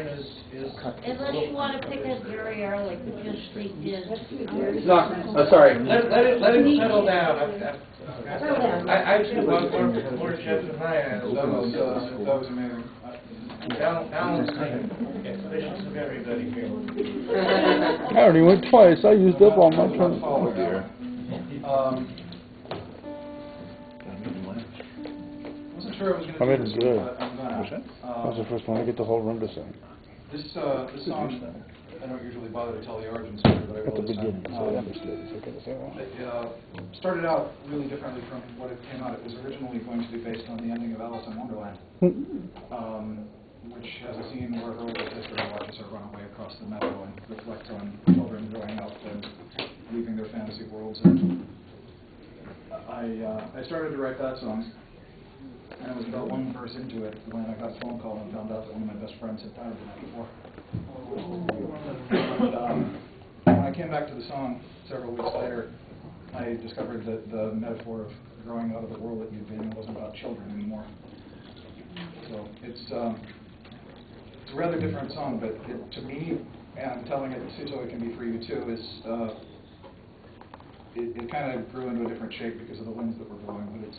Aaron is, is. Unless you want to pick a Derriere like we just did. No, uh, sorry. Let, let it, let him settle down. I've- I've- Settle down. I, I see one more, more chefs than I have. That was, uh, that was amazing. Down, balancing expectations of everybody here. I already went twice. I used up all my turn. Oh, dear. Um, wasn't sure I was gonna made do it this, good. but I'm gonna. That was the Um, first one. I get the whole room to sing. This, uh, this song, I don't usually bother to tell the origin story, but I will. At the will this time. beginning, so I Um, understood. So I gotta say it. It uh, started out really differently from what it came out. It was originally going to be based on the ending of Alice in Wonderland, um, which has a scene where her older sister watches her run away across the meadow and reflects on children growing up and leaving their fantasy worlds. And I, uh, I started to write that song, and I was about one verse into it when I got a phone call and found out that one of my best friends had died the night before. And, um, when I came back to the song several weeks later, I discovered that the metaphor of growing out of the world that you've been in wasn't about children anymore. So it's um, it's a rather different song, but it, to me, and I'm telling it so it can be for you too, is uh, it, it kind of grew into a different shape because of the winds that were blowing, but it's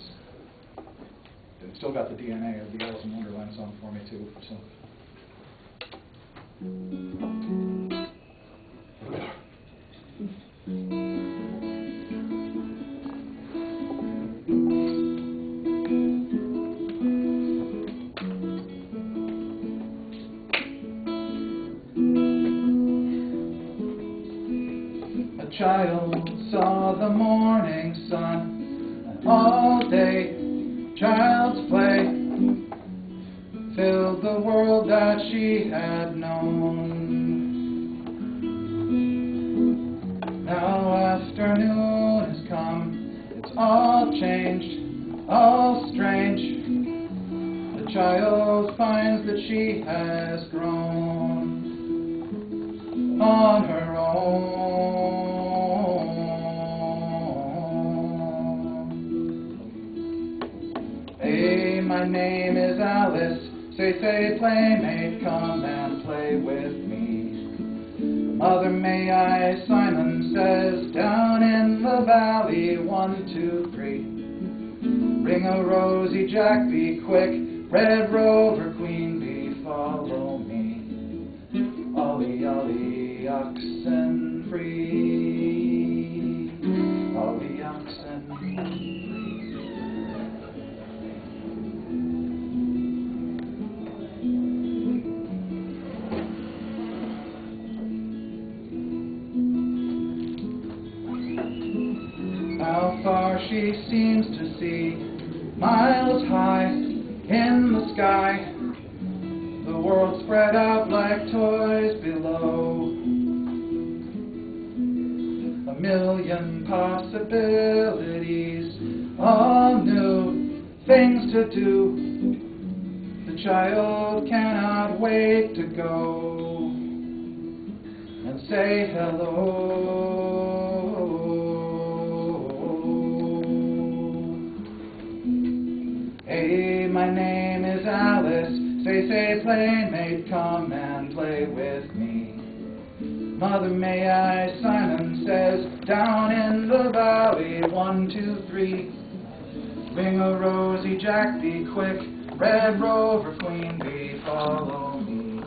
it's still got the DNA of the Alice in Wonderland song for me too. So. A child saw the morning sun, all day child's play filled the world that she had known. Now afternoon has come, it's all changed, all strange. The child finds that she has Hey, my name is Alice. Say, say, playmate, come and play with me. Mother, may I? Simon says, down in the valley, one, two, three. Ring a rosy jack, be quick. Red rover, miles high in the sky. The world spread out like toys below. A million possibilities, all new things to do. The child cannot wait to go and say hello. My name is Alice. Say, say, playmate, come and play with me. Mother, may I? Simon says, down in the valley, one, two, three. Ring a rosy jack, be quick. Red rover, queen bee, follow me.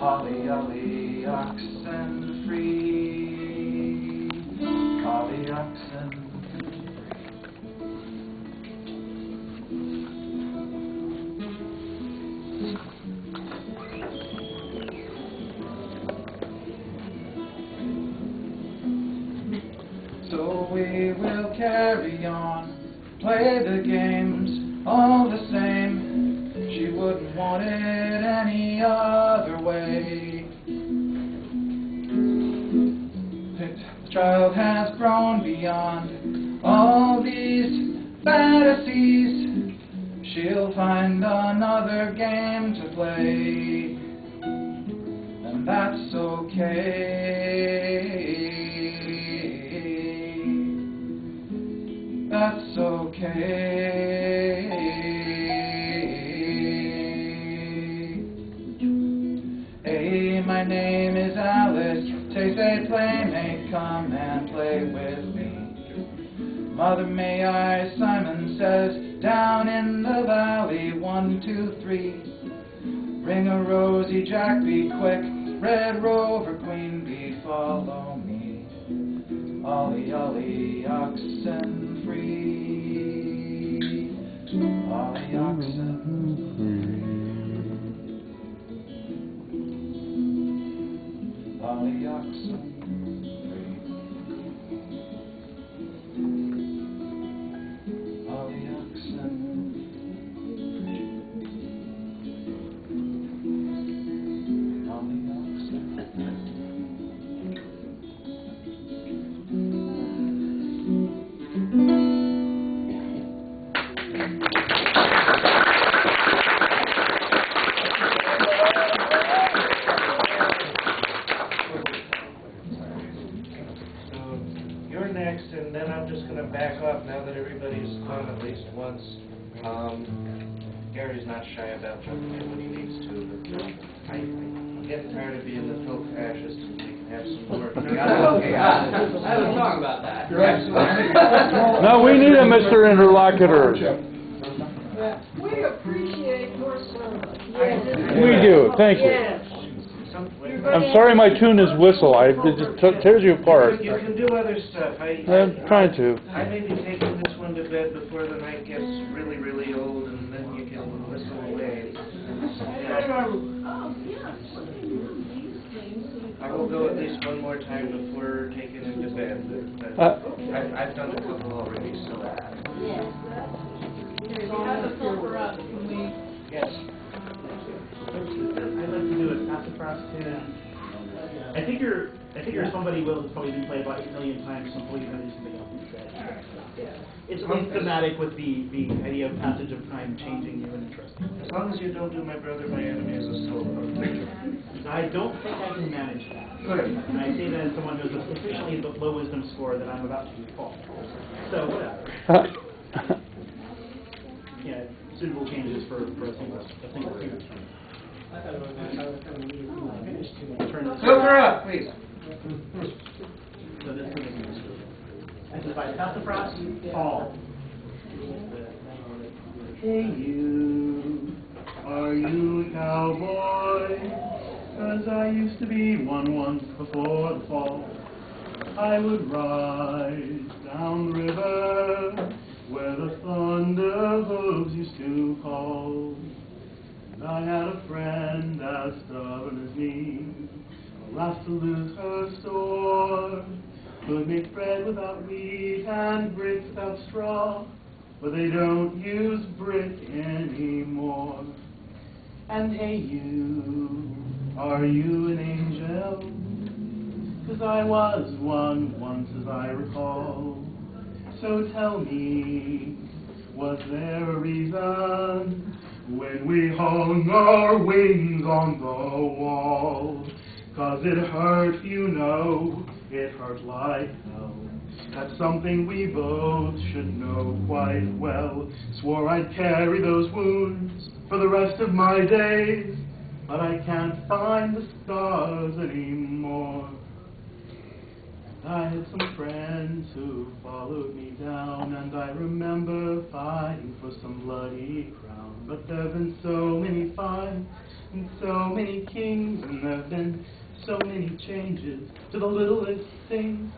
Holly, holly, oxen play That's okay. Hey, my name is Alice. Say, say, play, playmate, come and play with me. Mother, may I? Simon says, down in the valley, one, two, three. Ring a rosy, Jack, be quick. Red Rover, Mr. Interlocutor. We appreciate your service. We do, thank you. Yes. I'm sorry my tune is whistle. I, it just t- tears you apart. You can do other stuff. I. I'm trying to. I may be taking this one to bed before the night gets really, really old, and then you can whistle away. Yeah. Yes, these things. I will go at least one more time before taking him to bed, but, but Uh, I've, I've done a couple already, so. Yes. Here, you have the filter up, can we? Yes. I'd like to do a Sassafrass tune. I figure, I figure somebody will has probably been played about eight million times, so hopefully you're gonna do something else instead. It's it's thematic with the, the idea of passage of time changing you and interesting. As long as you don't do my brother, my enemy as a solo. I don't think I can manage that. Good. And I say that as someone who has officially the low wisdom score that I'm about to fall. So whatever. Yeah, suitable changes for, for a single, a single tune. Turn this- up, please. So this is, this is by Sassafrass Paul. Hey you, are you a cowboy? 'Cause I used to be one once before the fall. I would ride down the river where the thunder hooves used to call. And I had a friend as stubborn as me, last to lose her store. Could make bread without wheat and bricks without straw, but they don't use brick anymore. And hey you, are you an angel? 'Cause I was one once as I recall. So tell me, was there a reason when we hung our wings on the wall? 'Cause it hurt, you know, it hurt like hell. That's something we both should know quite well. Swore I'd carry those wounds for the rest of my days, but I can't find the scars anymore. I had some friends who followed me down, and I remember fighting for some bloody crown. But there've been so many fights, and so many kings, and there've been so many changes to the littlest things.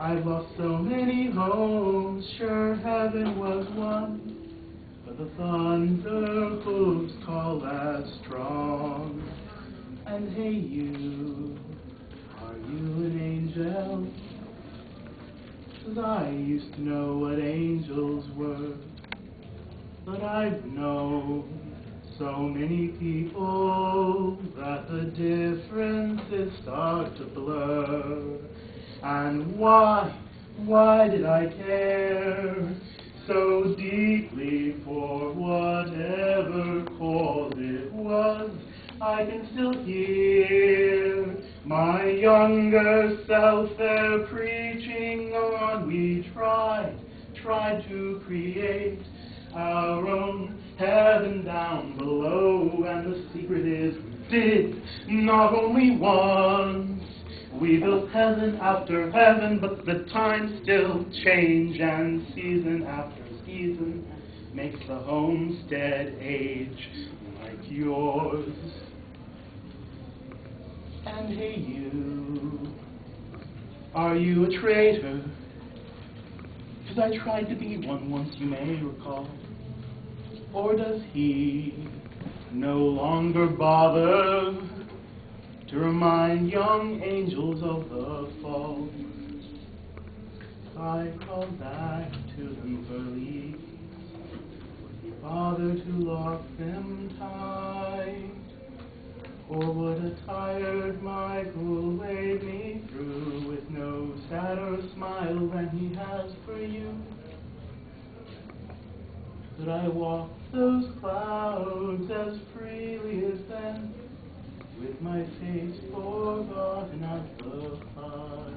I've lost so many homes, sure heaven was one, but the thunder hooves call as strong. And hey you, you an angel? 'Cause I used to know what angels were, but I've known so many people that the differences start to blur. And why, why did I care so deeply for whatever cause it was? I can still hear my younger self there preaching on. We tried, tried to create our own heaven down below, and the secret is we did not only once. We built heaven after heaven, but the times still change, and season after season makes the homestead age like yours. And hey, you, are you a traitor? 'Cause I tried to be one once, you may recall. Or does he no longer bother to remind young angels of the fall? I call back to them leave. Bother to lock them tight. Or would a tired Michael wade me through with no sadder smile than he has for you? Could I walk those clouds as freely as then, with my face forgotten at the high?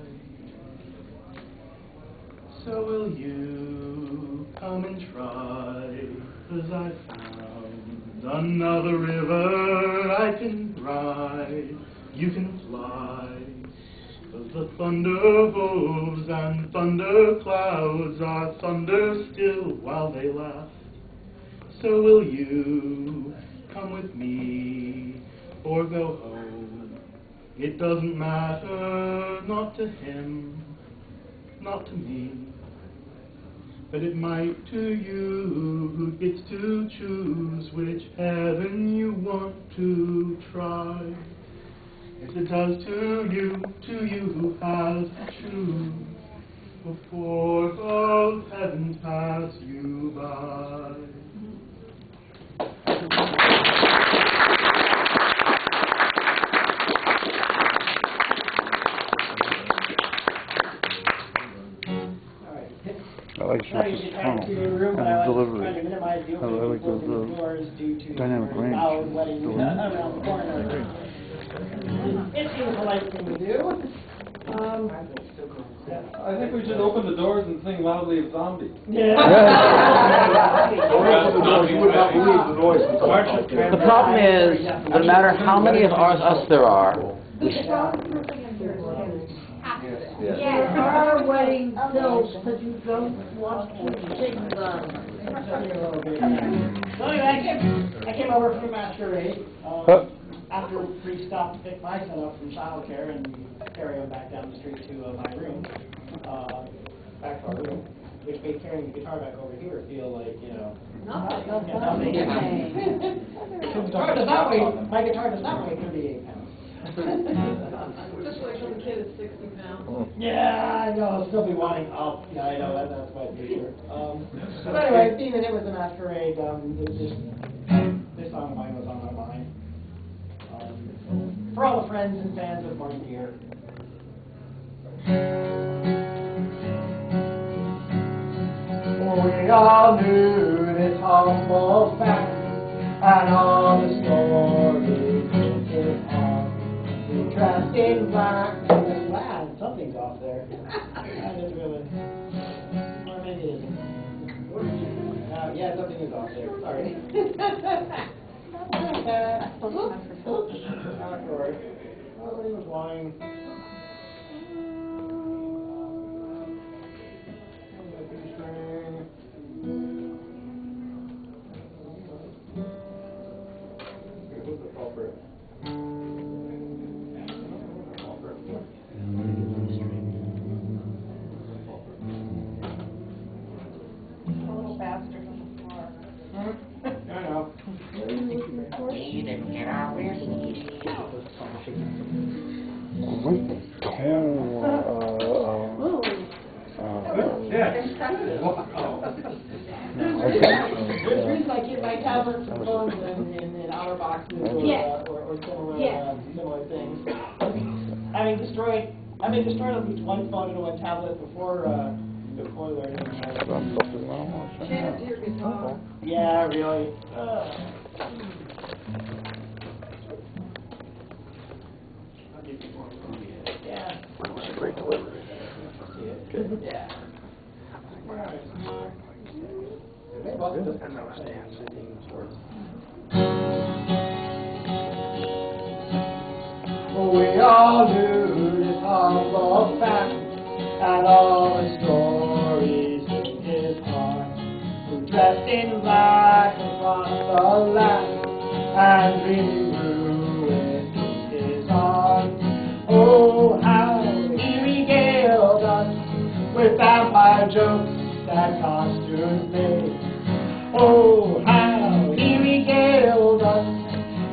So will you come and try, 'cause I found another river I can you can fly. 'Cause the thunder wolves and thunder clouds are thunder still while they last. So will you come with me or go home? It doesn't matter, not to him, not to me. But it might to you it's to choose which heaven you want to try. If it does to you, to you who has to choose, before both heavens pass you by. I like Sorry to Church's get back to your tunnel room, but I was delivery. trying to minimize the I opening like and closing the- doors due to dynamic range. loud wedding The uh, range. around the corner. It seems a polite thing to do. Um, I think we should open the doors and sing loudly of zombies. yeah. The problem is, no matter how many of us, us there are, Yeah, our wedding still, because you don't want to sing the. So anyway, I came, I came over from Masquerade, Huh. um, after we stopped to pick my son up from childcare and carry him back down the street to uh, my room, uh, back to our room, which made carrying the guitar back over here feel like, you know, Nothing. yeah, nothing. The guitar does not weigh, my guitar does not weigh thirty-eight pounds. Especially for the kid at sixty pounds. Yeah, I know, I'll still be wanting up, yeah, I know, that, that's my future. Um, but anyway, being that it was a masquerade, um, it just, this song of mine was on my mind. Um, for all the friends and fans of Martin Gear. We all knew this humble fact, and all the stories is on. Dressed in and the flag, something's off there. I just really, or maybe it isn't. Uh, yeah, something is off there, sorry. Uh, oops, oops, not. Nobody was wanting. How- Shannon Deere guitar. Yeah, really. Uh. Yeah. Great delivery. Good. Yeah. They both- We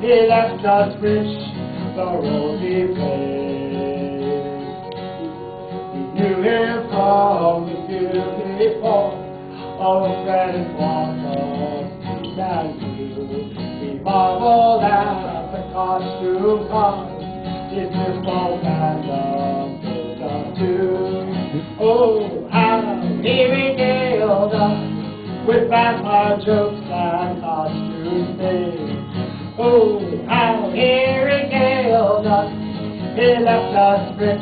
he left us rich, the role he played. We knew him from the beautiful Fred and Walter, and you. We marveled at the costume cons, his simple and the too. Oh, how he regaled us with vampire jokes and costume made. Oh, how he regaled us, he left us rich,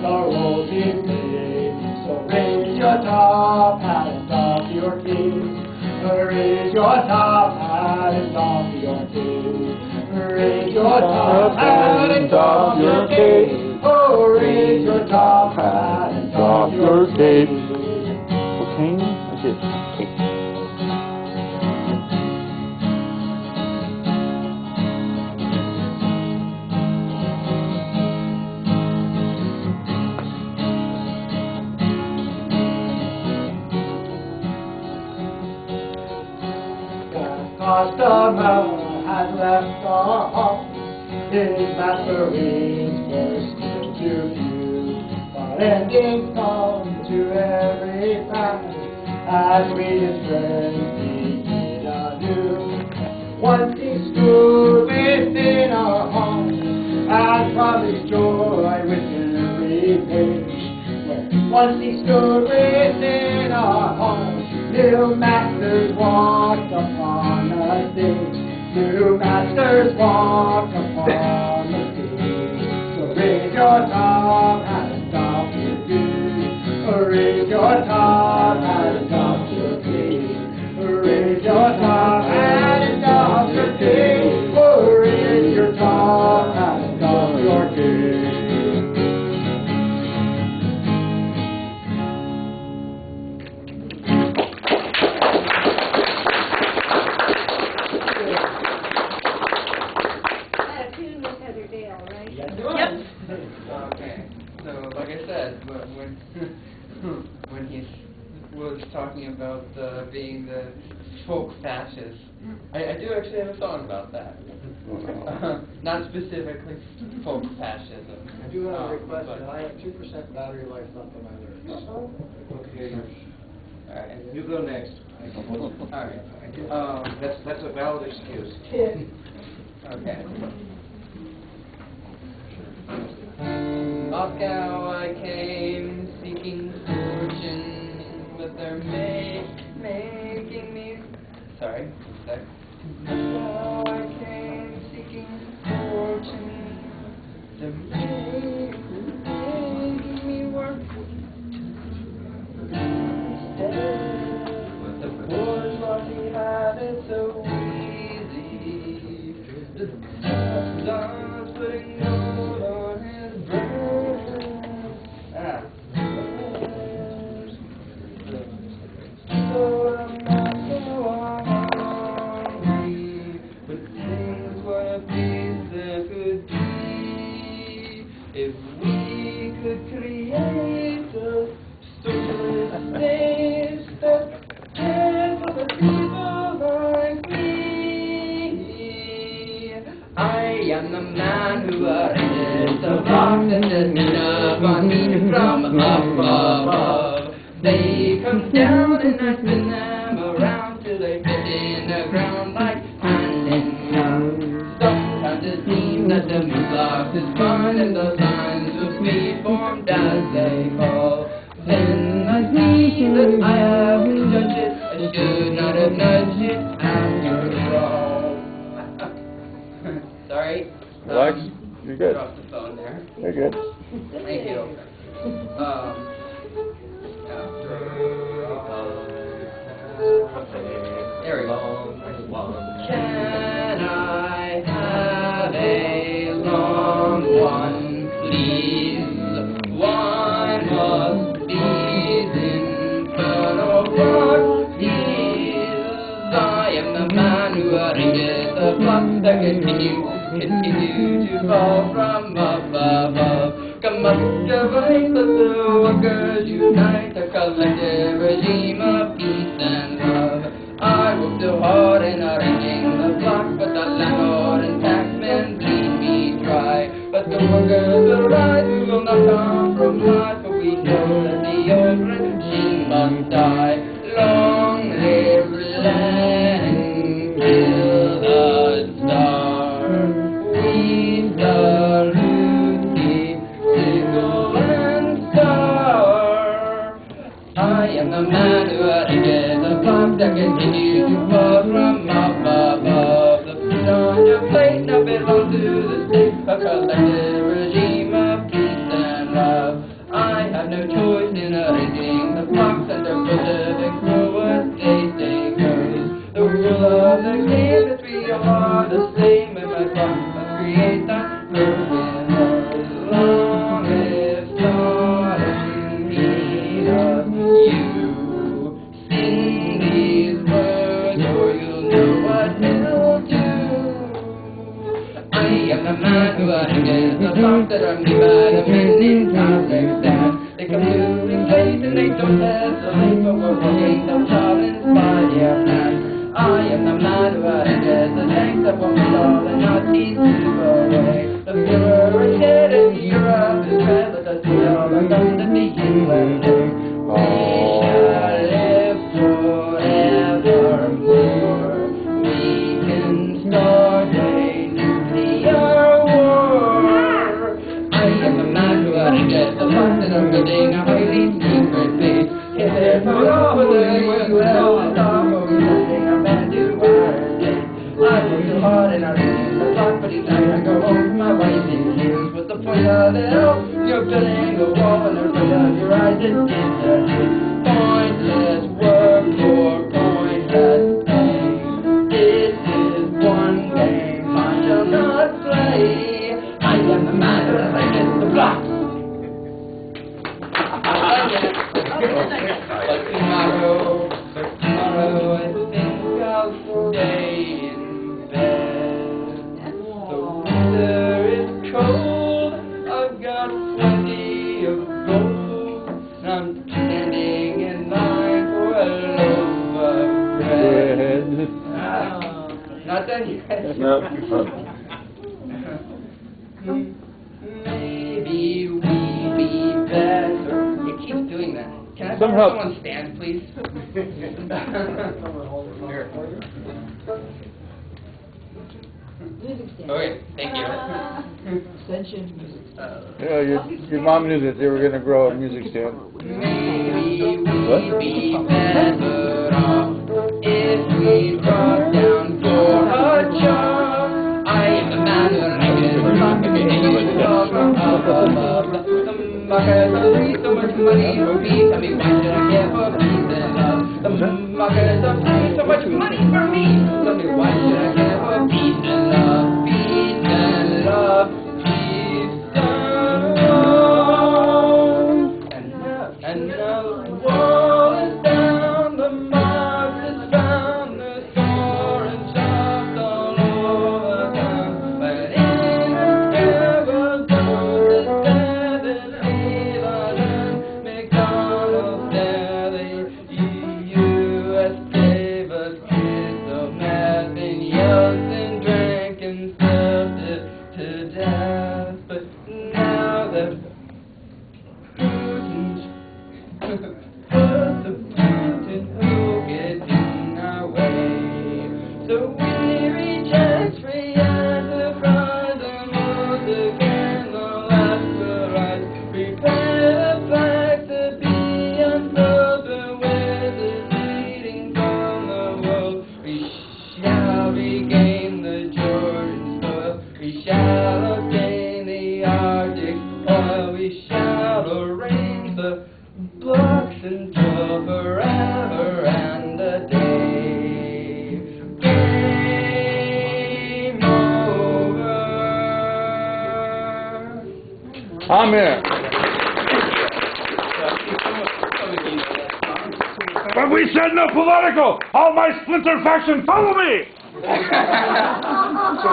the he made. So raise your top hat and doff your keys. Raise your top hat and doff your keys. Raise your top hat and doff your keys. Oh, raise your top hat and doff your cape. Once he stood within our home, new masters walked upon the stage. New masters walked upon the stage. So raise your top hat and stop your feet. Raise your top hat and stop your feet. Raise your top talking about uh, being the folk fascist, I, I do actually have a song about that. Not specifically folk fascism. I do have a um, request, but- and I have two percent battery life left on my lyrics. Okay, Alright, you go next. alright. Um, That's, that's a valid excuse. Okay. Moscow I came seeking fortune, but they're make, making me. Sorry, sec. Fun and the lines of me formed as they fall. Then I see that I have judged it. I should not have nudged it after all. Sorry. Relax. Um, You're good. Dropped the phone there. You're good. Thank you. Um, after all, there we go. One please, one must please in front of God. I am the man who arranges the plot that continue, continue to fall from above above. Come up, devise that the workers unite a collective regime. about 20 I'm standing in line for a loaf of bread. Not done yet. Maybe we be better. It keeps doing that. Can I have someone stand, please? Okay, thank you. Ascension Music Stand. Your, your mom knew that they were going to grow a music stand. Maybe we'd be better off if we brought down for a. I am the man if you so much money for me. Tell me why should I care for peace and love? The so much money for me. Tell me why should I care for peace and love? My splinter faction, follow me! So is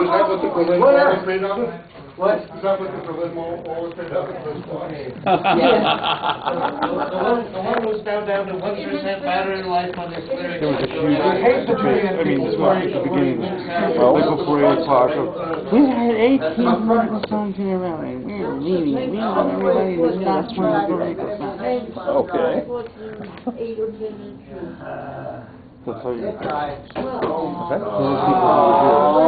that what the Berlin Wall was made out of? What? Is that what the Berlin Wall Wall was made out of, those blocks? The the one, the one was now down to one percent battery life on this lyric. There was a huge, I hate the I mean, this was at the beginning, like before eight o'clock. We had eighteen political songs in a row, and we were meeting, we want everybody to stop playing political songs. Okay. Uh, Eight or ten inches. That's how you. That's right. Well, That's Oh, what people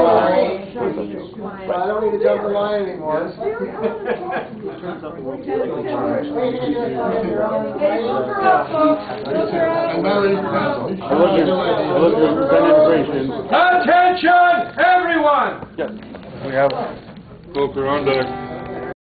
sorry. do. But I don't need to jump the line anymore. I'm not ready for pencil. I look at, I look at Ben. Attention, everyone! Yes, we have. Filter on deck.